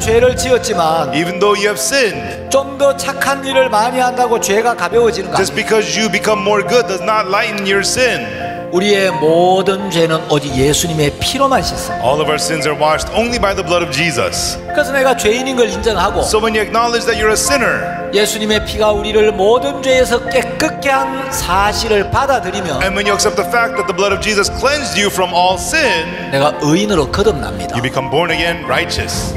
죄를 지었지만 Even though you have sinned, 좀 더 착한 일을 많이 한다고 죄가 가벼워지는 거 just because you become more good does not lighten your sin. 우리의 모든 죄는 오직 예수님의 피로만 씻습니다. All of our sins are washed only by the blood of Jesus. 그래서 내가 죄인인 걸 인정하고 So when you acknowledge that you're a sinner, 예수님의 피가 우리를 모든 죄에서 깨끗게 한 사실을 받아들이면 and when you accept the fact that the blood of Jesus cleansed you from all sin, 내가 의인으로 거듭납니다. you become born again righteous.